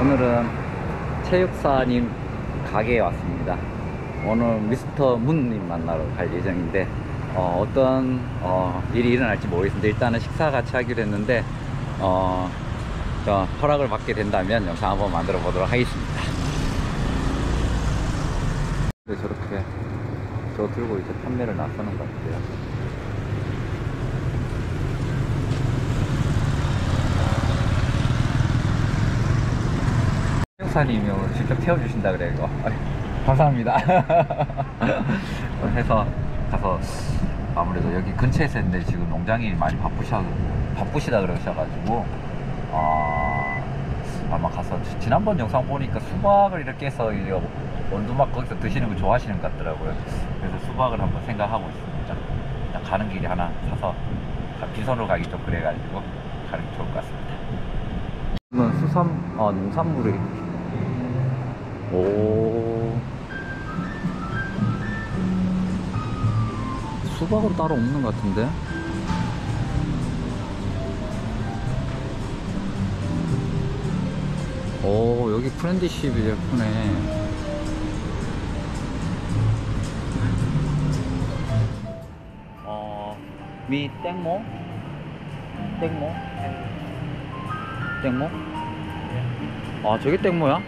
오늘은 체육사님 가게에 왔습니다. 오늘 미스터 문님 만나러 갈 예정인데 어, 떤 일이 일어날지 모르겠는데 일단은 식사 같이 하기로 했는데 어, 저 허락을 받게 된다면 영상 한번 만들어 보도록 하겠습니다. 네, 저렇게 저 들고 이제 판매를 나서는 것 같아요. 오늘 직접 태워주신다 그래요. 감사합니다. 해서 가서 아무래도 여기 근처에서 했는데 지금 농장이 많이 바쁘셔 바쁘시다 그러셔가지고 아 아마 가서 지- 지난번 영상 보니까 수박을 이렇게 해서 원두막 거기서 드시는 거 좋아하시는 것 같더라고요. 그래서 수박을 한번 생각하고 있습니다. 일단 가는 길에 하나 사서 가- 빈손으로 가기 좀 그래가지고 가는 게 좋을 것 같습니다. 수산 아 농산물이 오. 수박은 따로 없는 것 같은데? 오 여기 프렌디십이 예쁘네. 어미 땡모? 땡모? 땡모 아 저게 땡모야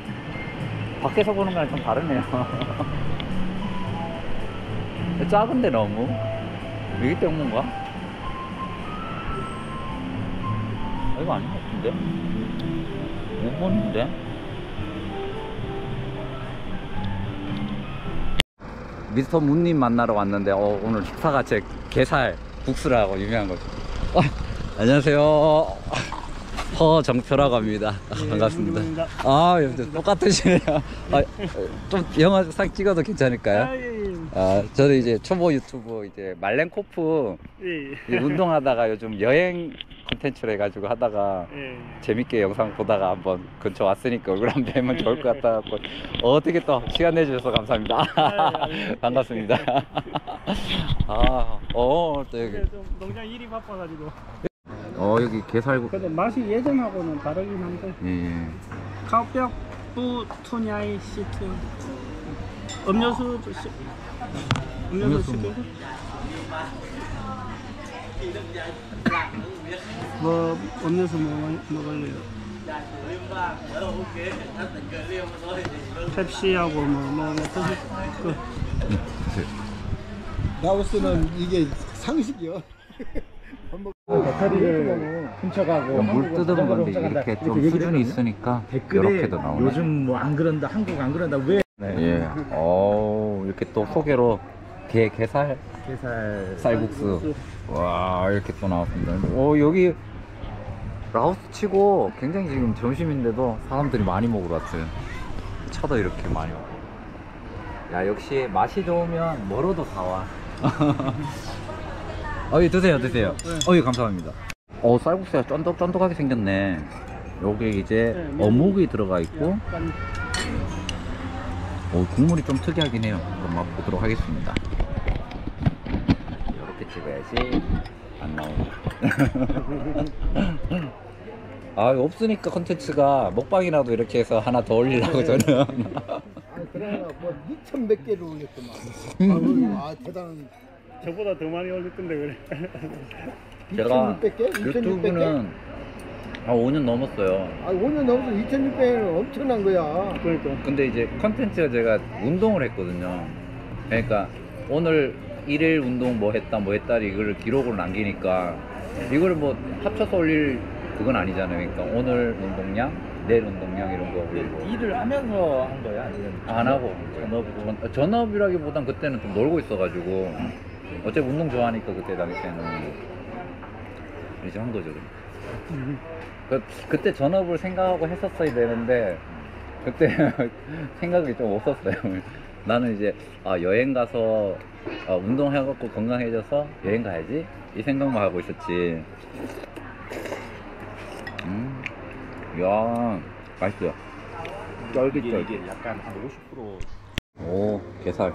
밖에서 보는 거랑 좀 다르네요 작은데 너무 이게 땡모인가? 아, 이거 아닌 것 같은데? 5번인데? 미스터 문님 만나러 왔는데 어, 오늘 식사가 제 게살 국수라고 유명한 거죠 어, 안녕하세요 허정표라고 합니다 아, 반갑습니다 반갑습니다. 아 예, 똑같으시네요 아, 좀 영상 찍어도 괜찮을까요? 아, 예, 예. 아, 저는 이제 초보 유튜브 이제 말렌코프 예. 이 운동하다가 요즘 여행 콘텐츠를 해가지고 하다가 예. 재밌게 영상 보다가 한번 근처 왔으니까 얼굴 한번 뵈면 좋을 것 같아갖고 어떻게 또 시간 내주셔서 감사합니다. 아유, 반갑습니다. 아, 어, 좀 농장 일이 바빠가지고. 어 여기 게살국. 근데 맛이 예전하고는 다르긴 한데. 예, 예. 카오뼈 부 투냐이 시트. 음료수 시, 음료수 음료수 시키고. 뭐 음료수 뭐 먹을래요? 펩시하고 뭐뭐 뭐, 드실 거. 라오스는 이게 상식이요. 배터리를 훔쳐가고 물 뜯은 건데 이렇게 좀 수준이 있으니까 이렇게도 나오네. 요즘 뭐 안 그런다 한국 안 그런다 왜 예. 어 이렇게 또 소개로 게 게살 게살 쌀국수. 와 이렇게 또 나왔습니다. 오 여기 라오스 치고 굉장히 지금 점심인데도 사람들이 많이 먹으러 왔어요. 차도 이렇게 많이 오고. 야 역시 맛이 좋으면 뭐로도 사와. 어이 드세요 드세요. 어이 감사합니다. 어 쌀국수가 쫀득쫀득하게 생겼네. 여기 이제 네, 네. 어묵이 들어가 있고 약간 오, 국물이 좀 특이하긴 해요. 그럼 맛보도록 하겠습니다. 이렇게 찍어야지 안 나오네. 아, 없으니까 컨텐츠가 먹방이라도 이렇게 해서 하나 더 올리려고 저는. 아 그러나 뭐 2천 몇 개를 올렸더만. 아 대단한. 저보다 더 많이 올릴 건데 그래. 제가 2,600개? 2,600개? 유튜브는 한 5년 넘었어요. 아 5년 넘어서 2,600개는 엄청난 거야. 그러니까. 근데 이제 컨텐츠가 제가 운동을 했거든요. 그러니까 오늘 일일 운동 뭐 했다 뭐 했다 이거를 기록으로 남기니까 이거를 뭐 합쳐서 올릴 그건 아니잖아요. 그러니까 오늘 운동량, 내일 운동량 이런 거 올리고 일을 하면서 한 거야 아니면 안 하고 전업 전업이라기보단 그때는 좀 놀고 있어가지고 어차피 운동 좋아하니까 그때 당시에는 이제 한 거죠. 그, 그때 전업을 생각하고 했었어야 되는데 그때 생각이 좀 없었어요. 나는 이제 아, 여행 가서 아, 운동해갖고 건강해져서 여행 가야지 이 생각만 하고 있었지. 음, 야 맛있어요. 쫄깃쫄깃. 이게 약간 한 50%. 오 게살.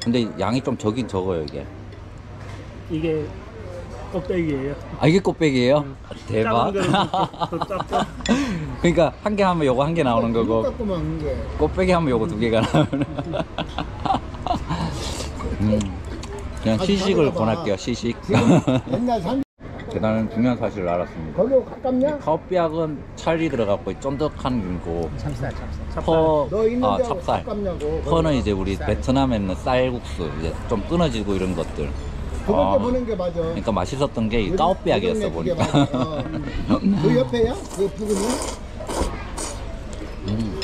음. 근데 양이 좀 적긴 적어요 이게. 이게 껍데기예요. 아 이게? 대박. 작은 거는 더, 더 작고. 그러니까 한 개 하면 요거 한 개 나오는 거고 갖고만 게. 꽃배기 하면 요거 두 개가 나오는. 음. 그냥 아주 시식을 가져가 봐. 권할게요. 시식. 옛날 산 대단한 중요한 사실을 알았습니다. 거기 가깝냐? 카오피약은 찰이 들어갔고 쫀득한 거. 찹쌀 찹쌀. 퍼, 너 있는 아, 데하고 찹쌀. 가깝냐고. 퍼는 이제 우리 베트남에 있는 쌀국수 이제 좀 끊어지고 이런 것들. 그렇게 아, 보는 게 맞아. 그러니까 맛있었던 게이 요즘- 까오피약이었어 요즘에 그게 보니까. 어. 그 옆에야? 그 부근이? 음.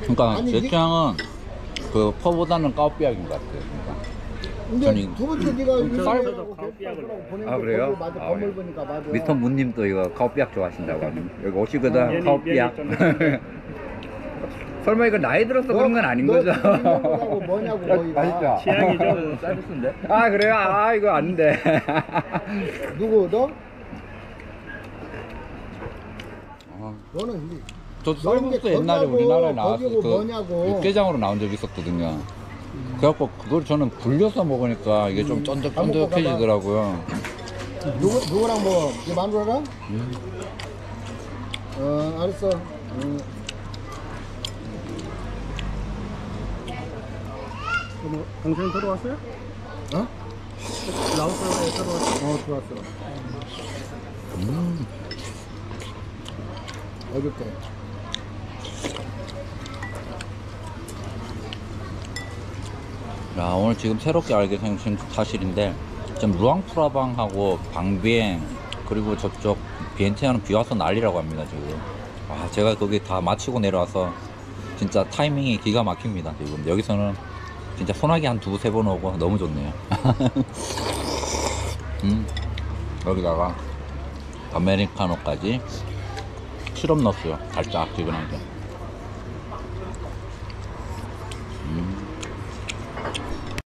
그러니까 아니, 제 니- 취향은 그 퍼보다는 까오피약인 것 같아요. 근데 저는 두 번째 네가 쌀- 유명하고 가오피약을 보낸 아, 게 그래요? 거기 맞아. 아, 건물 예. 보니까 맞아. 미스터 문님도 이거 카오피약 좋아하신다고 하는 여기 오시거든 카오피약 얘는 설마 이거 나이 들어서 그런 건 아닌 너 거죠? 유명하고 뭐냐고 거기가. 맛있죠? 취향이죠. 쌀국수인데? 아 그래요? 아 이거 아닌데 누구 너? 아, 너는 이제 저너 쌀국수 옛날에 우리나라에 나왔을 거기하고 그 뭐냐고. 육개장으로 나온 적이 있었거든요 그래갖고 그걸 저는 불려서 먹으니까 이게 좀 음, 쫀득쫀득해지더라고요 누구 누구랑 뭐 이제 마누라랑? 음. 어 알았어. 음. 뭐, 동생 들어왔어요? 어? 라오스에 들어왔어요? 어 들어왔어. 음. 어저께. 야 오늘 지금 새롭게 알게 된 사실인데 지금 루앙프라방하고 방비엥 그리고 저쪽 비엔티아는 비 와서 난리라고 합니다 지금. 아 제가 거기 다 마치고 내려와서 진짜 타이밍이 기가 막힙니다 지금. 여기서는 진짜 소나기 한 두 세 번 오고 너무 좋네요. 음 여기다가 아메리카노까지 시럽 넣었어요 달짝지근하게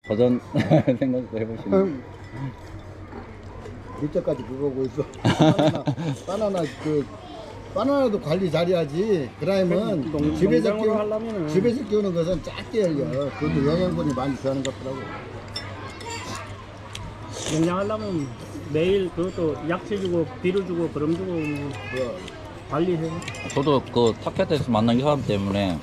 버전 생각도 해보시면 밑에까지 그거고 있어. 바나나, 바나나 그 바나나도 관리 잘해야지. 그라임은 농- 집에서 농장으로 키우 하려면은 집에서 키우는 것은 작게 열려. 그것도 영양분이 많이 들어가는 것더라고. 영양하려면 매일 그것도 약재 주고 비료 주고 그럼 주고 뭐그 관리해. 저도 그 타켓에서 만난 이 사람 때문에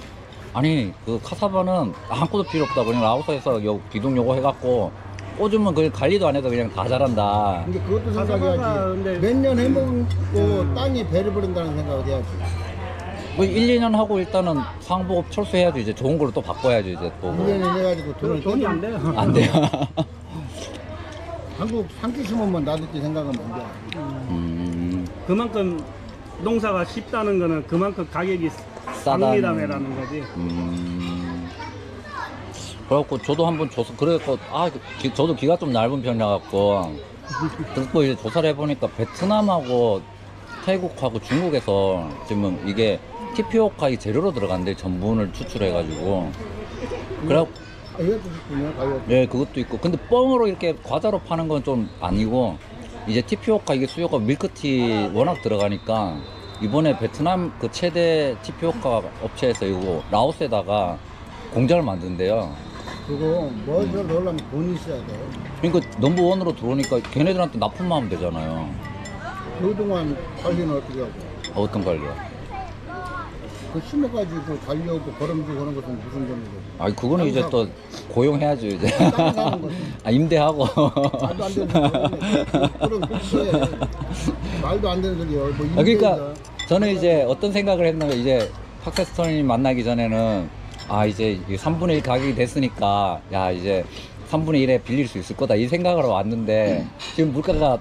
아니 그 카사바는 아무것도 필요 없다 그냥 라오스에서 요 기둥 요거 해갖고 꽂으면 그 관리도 안 해도 그냥 다 자란다 근데 그것도 생각해야지. 근데- 몇 년 해먹고 땅이 배를 부른다는 생각을 해야지. 뭐 1, 2년 하고 일단은 상보급 철수해야죠 이제 좋은 걸로 또 바꿔야죠 이제 또 1년에 해가지고 돈을 그 돈이 안 돼요. 안 돼요 한국 심으면 놔둘지 생각하면 안 돼. 음, 그만큼 농사가 쉽다는 거는 그만큼 가격이 쌉니다매라는 거지. 음. 그래갖고 저도 한번 조사 그래갖고 아 기- 저도 귀가 좀 얇은 편이라갖고 듣고 이제 조사를 해보니까 베트남하고 태국하고 중국에서 지금 이게 티피오카이 재료로 들어간대 전분을 추출해가지고 그래 아, 이것도 좋군요. 가격. 예 그것도 있고 근데 뻥으로 이렇게 과자로 파는 건 좀 아니고 이제 티피오카 이게 수요가 밀크티 워낙 들어가니까 이번에 베트남 그 최대 티피오카 업체에서 이거 라오스에다가 공장을 만든대요 그거 뭐저 넣으려면 돈이 있어야 돼. 그러니까 넘버원으로 들어오니까 걔네들한테 납품만 하면 되잖아요 그동안 관리는 어떻게 하고? 어떤 관리요? 그 심어가지고 관리하고 거름주고 하는 것은 무슨 돈이고? 아 그거는 이제 또 고용해야죠 이제 땅 사는 거지. 아 임대하고 말도 안 되는 소리. 그게 말도 안 되는 소리야. 뭐 아, 그러니까 임대인가? 저는 이제 어떤 생각을 했냐면 이제 팍세스토님 만나기 전에는 아 이제 3분의 1 가격이 됐으니까 야 이제 3분의 1에 빌릴 수 있을 거다 이 생각으로 왔는데 지금 물가가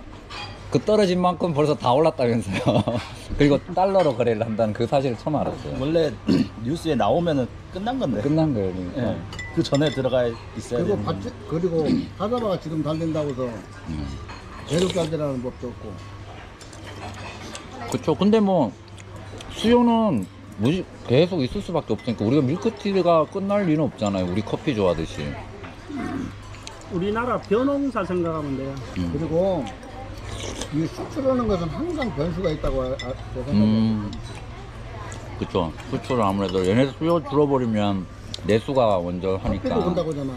그 떨어진 만큼 벌써 다 올랐다면서요 그리고 달러로 거래를 한다는 그 사실을 처음 알았어요 원래 뉴스에 나오면은 끝난 건데. 끝난 거예요 그러니까. 예. 그 전에 들어가 있어야 그리고 되는 밭 그리고 하다바가 지금 잘 된다고서 음. 재료 잘 되라는 법도 없고. 그쵸 근데 뭐 수요는 무지, 계속 있을 수밖에 없으니까 우리가 밀크티가 끝날 리는 없잖아요 우리 커피 좋아하듯이 우리나라 벼농사 생각하면 돼요. 음. 그리고 이 수출하는 것은 항상 변수가 있다고 아- 생각해요. 음, 그쵸. 수출은 아무래도 얘네들 수요 줄어버리면 내수가 먼저 커피도 하니까. 그런다고 하잖아.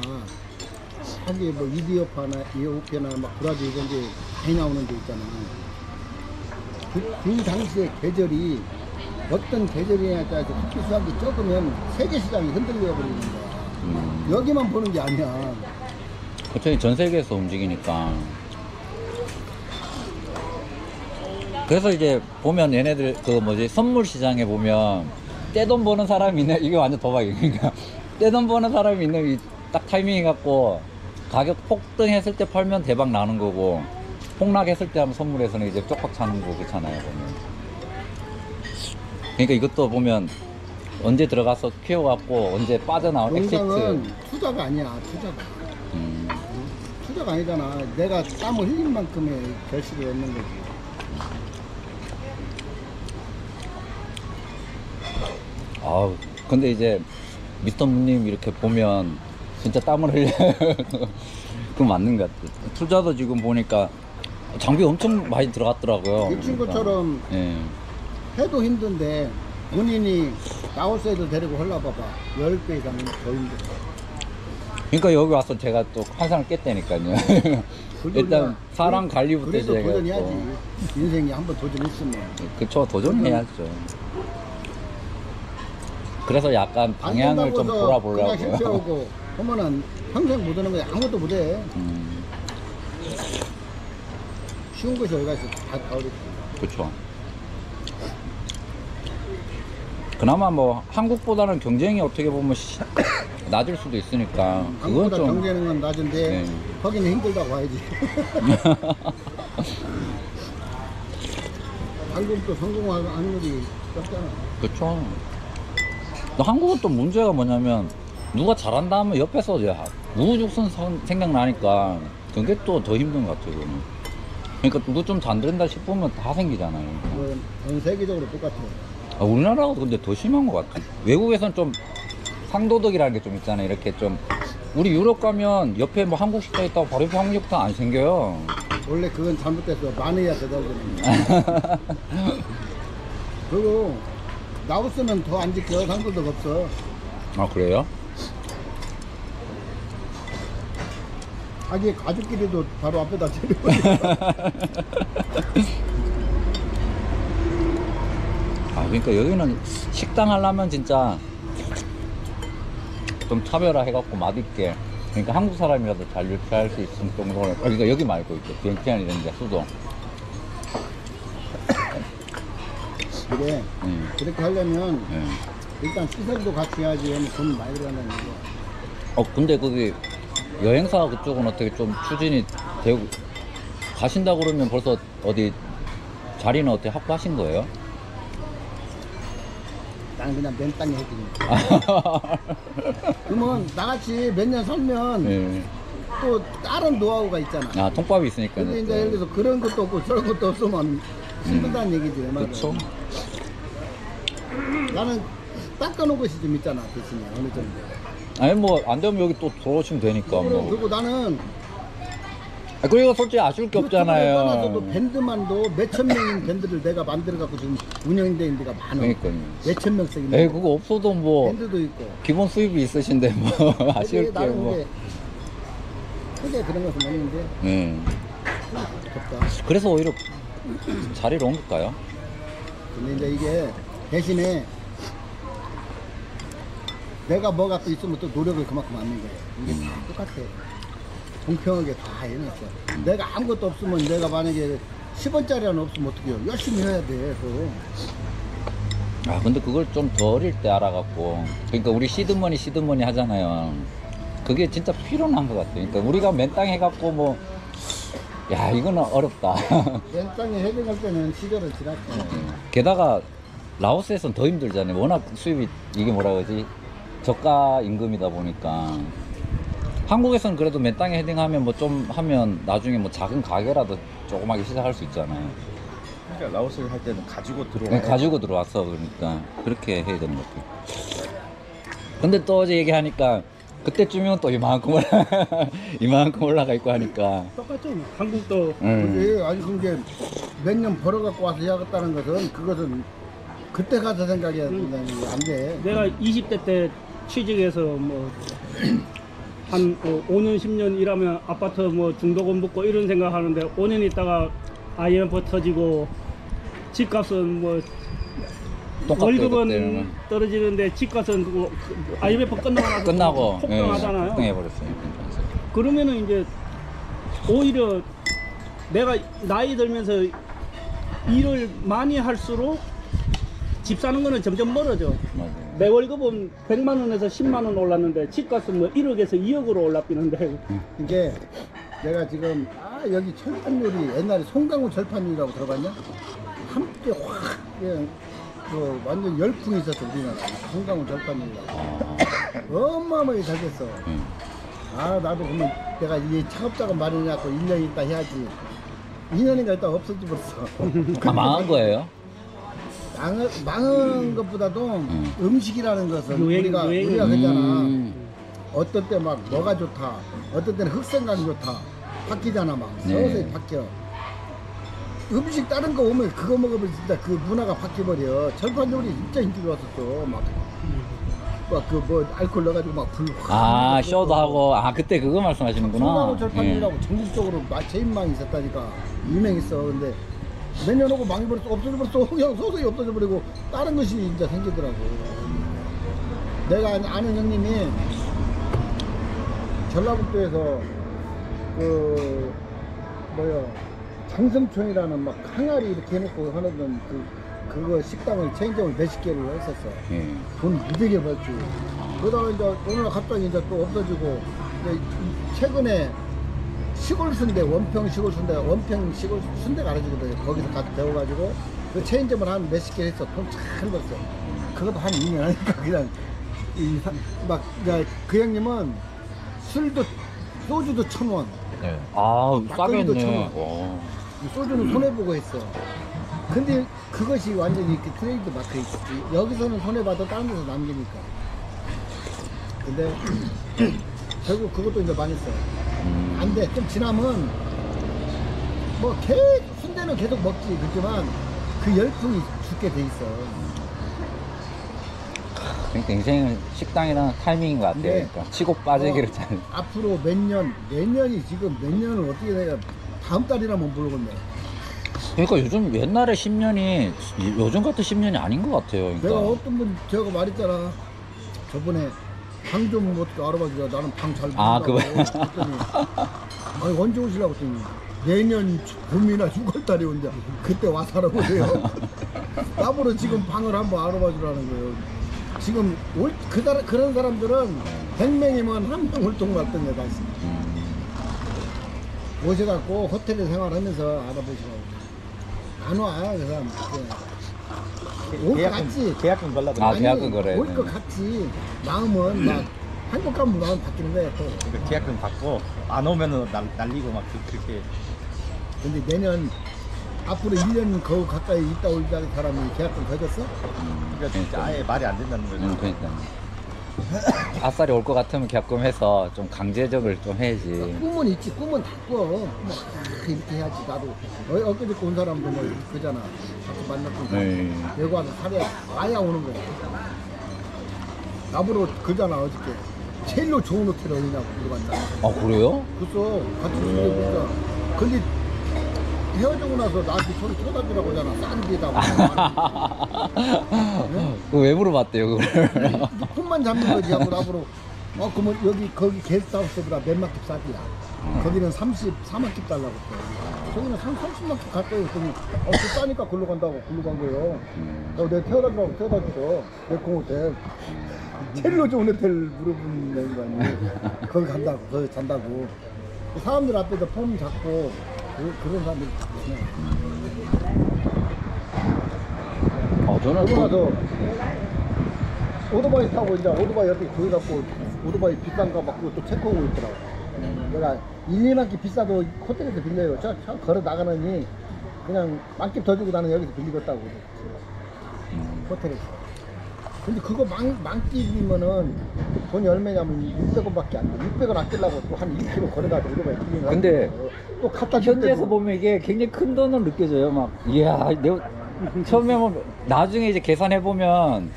하기 뭐 이디오파나 이오피아나 막 브라질 이런 데 많이 나오는 데 있잖아. 그, 그 당시에 계절이 어떤 계절이냐에 따라서 커피 수확이 적으면 세계 시장이 흔들려 버리는 거야. 음. 여기만 보는 게 아니야. 어차피 전 세계에서 움직이니까. 그래서 이제 보면 얘네들 그 뭐지 선물 시장에 보면 떼돈 버는 사람이 있네 이게 완전 도박이에요. 그러니까 떼돈 버는 사람이 있는 이딱 타이밍이 갖고 가격 폭등했을 때 팔면 대박 나는 거고 폭락했을 때 하면 선물에서는 이제 쪽박 차는 거 그렇잖아요 보면. 그러니까 이것도 보면 언제 들어가서 키워갖고 언제 빠져나온 exit. 농장은 투자가 아니야, 투자가. 음. 투자가 아니잖아. 내가 땀을 흘린 만큼의 결실을 얻는 거지. 아우 근데 이제 미스터 문님 이렇게 보면 진짜 땀을 흘려 그거 맞는 것 같아 투자도 지금 보니까 장비 엄청 많이 들어갔더라고요 이 친구처럼 예. 해도 힘든데 본인이 나홀세를 데리고 흘러봐봐. 10배 이상은 더 힘들어. 그러니까 여기 와서 제가 또 환상을 깼다니까요 일단 사람 관리부터 그래도 시작해갖고 도전해야지. 인생이 한번 도전했으면. 그쵸 도전해야죠 그래서 약간 안 방향을 좀 해서 그냥 돌아보려고요 실패하고 하면은 평생 못 하는 거야. 아무것도 못 해. 음, 쉬운 것이 어디가 있어. 다, 다 어렵지. 그쵸 그나마 뭐 한국보다는 경쟁이 어떻게 보면 시- 낮을 수도 있으니까 그건 한국보다 좀건 낮은데 네. 거기는 힘들다고 봐야지. 한국도 확률이 적잖아. 그쵸 근데 한국은 또 문제가 뭐냐면 누가 잘한다 하면 옆에서 야 우후죽순 선- 생각나니까 그게 또 더 힘든 것 같아요 그거는. 그러니까 누구 좀 잘된다 싶으면 다 생기잖아요 그건 전 세계적으로 똑같아. 아, 우리나라가 근데 더 심한 것 같아. 외국에선 좀 상도덕이라는 게 좀 있잖아요. 이렇게 좀 우리 유럽 가면 옆에 뭐 한국 식당 있다고 바로 옆에 한국 식당 안 생겨요. 원래 그건 잘못됐어. 많아야 되다거든. 그리고 나우스는 더안 지켜. 상도덕 없어. 아 그래요? 자기 가족끼리도 바로 앞에다 차리고. 아 그러니까 여기는 식당 하려면 진짜 좀 차별화 해갖고 맛있게. 그러니까 한국 사람이라도 잘 유치할 수 있을 정도로. 아, 그러니까 여기 말고 이제 비엔티안 이런 데 수도. 그래. 음, 그렇게 하려면 예. 일단 시설도 같이 해야지. 돈 많이 들어간다는 거죠. 어 근데 거기 여행사 그쪽은 어떻게 좀 추진이 되고 가신다 그러면 벌써 어디 자리는 어떻게 확보하신 거예요? 난 그냥 맨 땅에 해주니. 그러면 나같이 몇 년 살면 예. 또 다른 노하우가 있잖아. 아 통밥이 있으니까. 근데 이제 예를 들어서 그런 것도 없고 저런 것도 없으면 힘들다는 얘기지. 내 말은. 그쵸. 나는 닦아놓은 것이 좀 있잖아. 대신에 어느 정도. 아니 뭐 안 되면 여기 또 들어오시면 되니까 그리고, 뭐. 그리고 나는 아, 그리고 솔직히 아쉬울 게 없잖아요. 밴드만도 몇천 명인 밴드를 내가 만들어 갖고 지금 운영되는 데가 많아. 그러니까요. 몇천 명씩 데. 그거 없어도 뭐 밴드도 있고. 기본 수입이 있으신데 뭐 아쉬울 게 뭐. 크게 그런 것은 없는데 예. 덥다. 그래서 오히려 자리를 옮길까요? 근데 이제 이게 대신에 내가 뭐가 또 있으면 또 노력을 그만큼 하는 거예요. 이게 다 똑같아. 공평하게 다 해놨어. 내가 아무것도 없으면 내가 만약에 10원짜리 는 없으면 어떻게 해요? 열심히 해야 돼. 그거. 아 근데 그걸 좀 더 어릴 때 알아갖고 그러니까 우리 시드머니 시드머니 하잖아요 그게 진짜 필요한 것 같아요 그러니까 우리가 맨땅 해갖고 뭐 야 이거는 어렵다 맨 땅에 헤딩할 때는 시절을 지났고. 게다가 라오스에선 더 힘들잖아요 워낙 수입이 이게 뭐라 그러지 저가 임금이다 보니까 한국에서는 그래도 맨 땅에 헤딩하면 뭐 좀 하면 나중에 뭐 작은 가게라도 조그맣게 시작할 수 있잖아요 그러니까 라오스를 할 때는 가지고 들어와. 그냥 가지고 들어왔어 그러니까 그렇게 해야 되는 것 같아요 근데 또 어제 얘기하니까 그때쯤이면 또 이만큼 올라 이만큼 올라가 있고 하니까 똑같죠. 뭐. 한국도 음. 그게 아니 그게 몇 년 벌어갖고 와서 해야겠다는 것은 그것은 그때 가서 생각해야 된다는 게 안 돼. 내가 20대 때 취직해서 뭐 한 5년 10년 일하면 아파트 뭐 중도금 붙고 이런 생각하는데 5년 있다가 IMF 터지고 집값은 뭐 월급은 떨어지는데 집값은 그- 그 IMF 끝나고 끝나고 예, 폭등하잖아요. 폭등해버렸어요. 그러면은 이제 오히려 내가 나이 들면서 일을 많이 할수록 집 사는 거는 점점 멀어져. 맞아요. 내 월급은 100만 원에서 10만 원 올랐는데 집값은 뭐 1억에서 2억으로 올랐는데 이게 내가 지금 아 여기 철판요리 옛날에 송강호 철판요리라고 들어봤냐? 함께 확 그냥 그 완전 열풍이 있었어 우리나라 송강호 철판요리라고 어마어마하게 잘 됐어 음. 아 나도 그러면 내가 이 창업자가 마련해갖고 1년 있다 해야지 2년인가 있다 없어져 버렸어 아, 망한 거예요? 망한, 망한 것보다도 음. 음식이라는 것은 유행, 우리가 유행. 우리가 그잖아 음. 어떤 때막 뭐가 좋다 어떤 때는 흑생각이 좋다 바뀌잖아 막 네. 서서히 바뀌어 음식 다른 거 오면 그거 먹으면 진짜 그 문화가 바뀌어버려 철판 요리 진짜 인기 좋았었어 막그 뭐 알코올 넣어가지고 막불 아, 쇼도 하고, 아, 그때 그거 말씀하시는구나. 송강호 철판이라고 예. 전국적으로 마- 제인망이 있었다니까 유명했어 근데 몇 년 오고 망해버렸어 없어져 버렸어 그냥 서서히 없어져 버리고 다른 것이 이제 생기더라고 내가 아는 형님이 전라북도에서 그 뭐야 장성촌이라는 막 항아리 이렇게 해놓고 하는 그 그거 식당을 체인점을 몇십 개를 했었어 예. 돈 무지개 벌지. 그러다가 이제 오늘 갑자기 이제 또 없어지고 최근에 시골 순대 원평 시골 순대 원평 시골 순대가 알아지거든요. 거기서 가서 배워가지고 그 체인점을 한 몇십 개 했어. 돈 잘 벌었어. 그것도 한 2년 하니까 그냥 이막그 형님은 술도 소주도 천 원. 네. 아, 막걸리도 싸겠네. 천 와. 소주는 손해보고 했어. 근데 그것이 완전히 이렇게 트레이드 마크 있지. 여기서는 손해봐도 다른 데서 남기니까. 근데 결국 그것도 이제 망했어. 음. 안 돼. 좀 지나면 뭐 개, 순대는 계속 먹지. 그렇지만 그 열풍이 죽게 돼 있어. 그러니까 인생은 식당이랑 타이밍인 것 같아요. 네. 그러니까 치고 빠지기를 어, 잘. 앞으로 몇 년, 내년이 지금 몇 년을 어떻게 내가 다음 달이라면 모르겠네. 그러니까 요즘 옛날에 10년이 요즘 같은 10년이 아닌 것 같아요. 내가 그러니까. 어떤 분 제가 말했잖아 저번에 방 좀 어떻게 알아봐 주라. 나는 방 잘 아, 모른다고 그랬더니. 아니 언제 오시려고 했더니 내년 봄이나 6월달에 온다 그때 와서 알아보세요. 나보러 지금 방을 한번 알아봐 주라는 거예요. 지금 올, 그 사람, 그런 사람들은 100명이면 한명 활동났던 애가 있어 음. 오셔갖고 호텔에 생활하면서 알아보시라고. 안 와 그 사람 올것 같지 계약금 걸라고 아, 계약금 걸어야 올 것 되네. 같지. 마음은 막 한국 가면 마음 바뀌는 거야 또. 그 계약금 받고 안 오면은 날, 날리고 막 그- 그렇게 근데 내년 앞으로 1년 거의 가까이 있다 올자는 사람이 계약금 더 줬어? 그러니까 진짜 아예 말이 안 된다는 거죠. 음, 그러니까. 아싸리 올 것 같으면 계약금해서 좀 강제적을 좀 해야지. 꿈은 있지. 꿈은 다 꿔. 뭐 아, 이렇게 해야지. 나도 어, 엊그제 온 사람도 뭐 그잖아. 만났던. 네. 여기 와서 살에 와야 오는 거야. 나보러 그잖아 어저께. 제일로 좋은 호텔 어디냐고 물어봤잖아. 아, 그래요? 그래서 같이 술래니까 근데 헤어지고 나서 나한테 소리 쳐다주라고 하잖아 싼 데다가 그거 왜 물어봤대요, 그걸? 폰만 잡는 거지 하고 나보러 어 그러면 여기 거기 게스트하우스보다 몇만 킵 싸지야 거기는 34만 킵 달라고 했대 저기는 3, 30만 킵갈 거예요 그랬더니 어 그 싸니까 글로 간다고 글로 간 거예요. 음. 너 내가 태워다주라고 태워다줬어 내콩 호텔. 제일로 좋은 호텔 물어보는 거 아니에요 거기 간다고 거기 잔다고. 사람들 앞에서 폰 잡고 그, 그런 사람들이 어, 저는 그러고 또, 나서 오토바이 타고 이제 오토바이 어떻게 거기 갖고 오토바이 비싼가 막 그거 또 체크하고 있더라고. 내가 1, 2만 끼 비싸도 호텔에서 빌려요. 저, 저 걸어 나가느니 그냥 만끼 더 주고 나는 여기서 빌리겠다고. 음. 호텔에서. 근데 그거 만, 만끼면은 돈이 얼마냐면 600원밖에 안 돼. 600원 아끼려고 또한 2km 걸어가지고 오토바이 빌리는 근데 또 갖다 줄 현지에서 때도 보면 이게 굉장히 큰 돈으로 느껴져요. 막, 이야, 내가, 처음에 뭐, 나중에 이제 계산해 보면,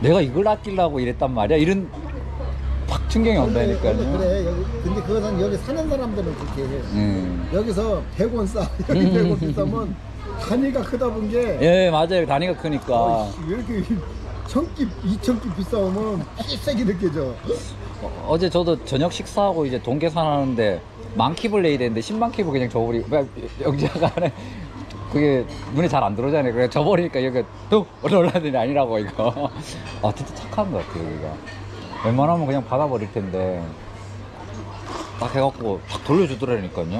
내가 이걸 아끼려고 이랬단 말이야. 이런, 확 충격이 온다니까요. 그래 여기 근데 그것은 여기 사는 사람들은 그렇게 해 음. 여기서 100원 싸 여기 100원 비싸면 단위가 크다 본 게 예, 맞아요. 단위가 크니까. 어, 왜 이렇게 천끼 이천끼 비싸면 비싸게 느껴져 어, 어제 저도 저녁 식사하고 이제 돈 계산하는데 만 킵을 내야 되는데 10만 킵을 그냥 줘버리고 영자가 안에 그게 눈에 잘 안 들어오잖아요. 그래 줘버리니까 여기가 뚝 올라오더니 아니라고 이거. 아 진짜 착한 것 같아요 여기가. 웬만하면 그냥 받아버릴 텐데 딱 해갖고 딱 돌려주더라니까요.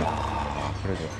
야 그래죠.